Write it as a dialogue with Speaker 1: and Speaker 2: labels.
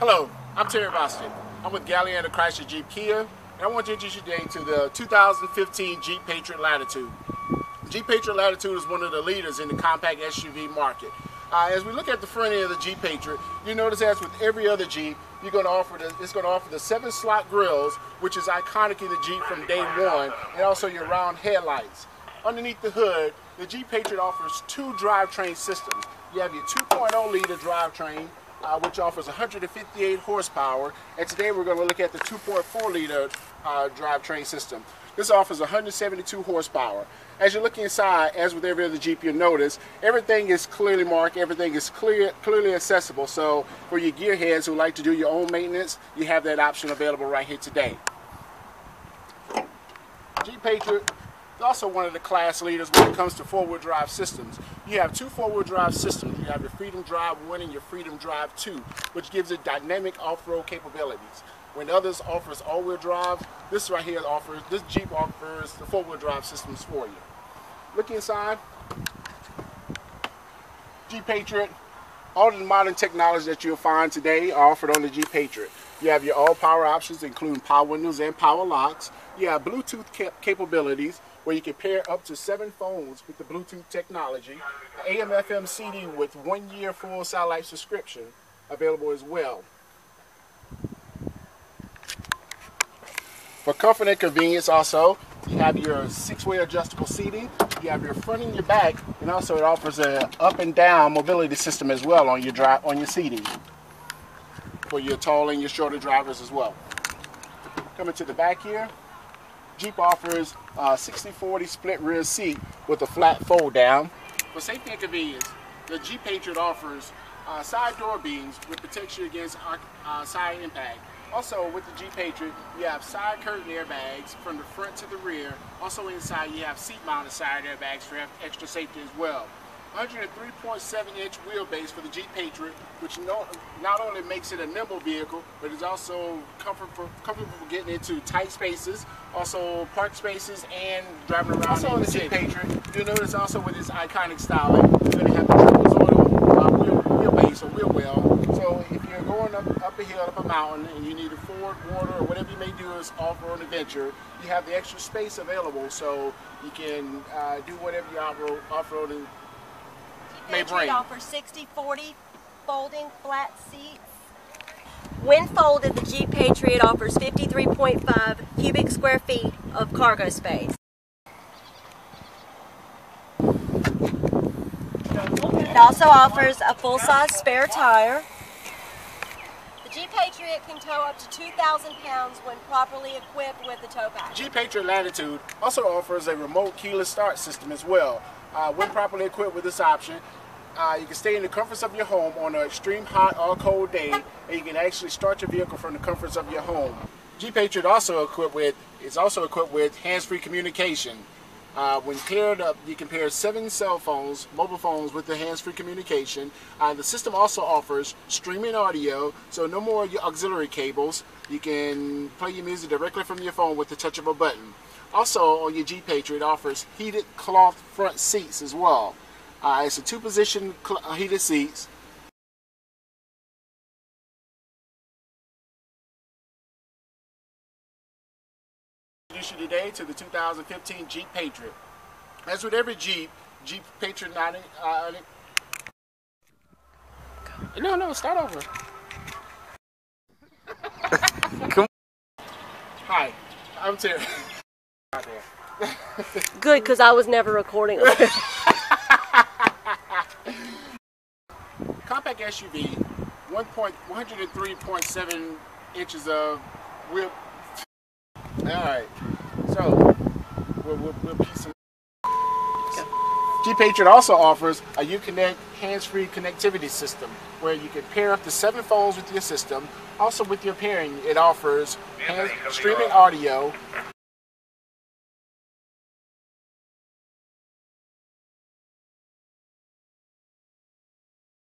Speaker 1: Hello, I'm Terry Bostic. I'm with Galeana Chrysler Jeep Kia, and I want to introduce you today to the 2015 Jeep Patriot Latitude. Jeep Patriot Latitude is one of the leaders in the compact SUV market. Uh, as we look at the front end of the Jeep Patriot, you notice as with every other Jeep, you're going to offer the, it's going to offer the seven slot grills, which is iconic in the Jeep from day one, and also your round headlights. Underneath the hood, the Jeep Patriot offers two drivetrain systems. You have your 2.0 liter drivetrain, uh, which offers 158 horsepower, and today we're going to look at the 2.4 liter uh, drivetrain system. This offers 172 horsepower. As you look inside, as with every other Jeep, you'll notice everything is clearly marked, everything is clear, clearly accessible. So for your gearheads who like to do your own maintenance, you have that option available right here today. Jeep Patriot also one of the class leaders when it comes to four-wheel drive systems. You have two four-wheel drive systems. You have your Freedom Drive 1 and your Freedom Drive 2, which gives it dynamic off-road capabilities. When others offers all-wheel drive, this right here offers, this Jeep offers the four-wheel drive systems for you. Look inside. Jeep Patriot. All the modern technology that you'll find today are offered on the Jeep Patriot. You have your all power options, including power windows and power locks. You have Bluetooth cap capabilities, where you can pair up to seven phones with the Bluetooth technology. AM FM CD with one year full satellite subscription available as well. For comfort and convenience also, you have your six-way adjustable seating, you have your front and your back, and also it offers a up and down mobility system as well on your drive on your seating for your tall and your shorter drivers as well. Coming to the back here, Jeep offers a 60-40 split rear seat with a flat fold down. For safety and convenience, the Jeep Patriot offers uh, side door beams with protection against uh, side impact also, with the Jeep Patriot, you have side curtain airbags from the front to the rear. Also inside, you have seat-mounted side airbags for extra safety as well. 103.7-inch wheelbase for the Jeep Patriot, which not only makes it a nimble vehicle, but is also comfortable, comfortable for getting into tight spaces, also park spaces, and driving around also in the Jeep Patriot. You'll notice also with its iconic styling, you're going to have the trapezoidal uh, wheel, wheelbase or wheel well. So if you're going up, up a hill, up a mountain, and you need a ford, water, or whatever you may do as off-road adventure, you have the extra space available so you can uh, do whatever you off road, off-roading may bring.
Speaker 2: offers 60-40 folding flat seats. When folded, the Jeep Patriot offers 53.5 cubic square feet of cargo space. It also offers a full-size spare tire, The Jeep Patriot can tow up to 2,000 pounds when properly equipped with the tow package.
Speaker 1: Jeep Patriot Latitude also offers a remote keyless start system as well. Uh, when properly equipped with this option, uh, you can stay in the comforts of your home on an extreme hot or cold day, and you can actually start your vehicle from the comforts of your home. Jeep Patriot also equipped with is also equipped with hands-free communication. Uh, when paired up, you can pair seven cell phones, mobile phones with the hands-free communication. Uh, the system also offers streaming audio, so no more your auxiliary cables. You can play your music directly from your phone with the touch of a button. Also, on your Jeep Patriot, offers heated cloth front seats as well. Uh, it's a two-position uh, heated seats. introduce you today to the 2015 Jeep Patriot. As with every Jeep, Jeep Patriot 90, uh, no, no, start over. Come Hi, I'm Terry.
Speaker 2: Good, because I was never recording.
Speaker 1: Compact SUV, 1.103.7 inches of wheel Alright, so we'll, we'll, we'll piece some. Jeep Patriot also offers a Uconnect hands-free connectivity system where you can pair up to seven phones with your system. Also with your pairing, it offers hand, streaming audio,